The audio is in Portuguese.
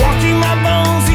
walking my bones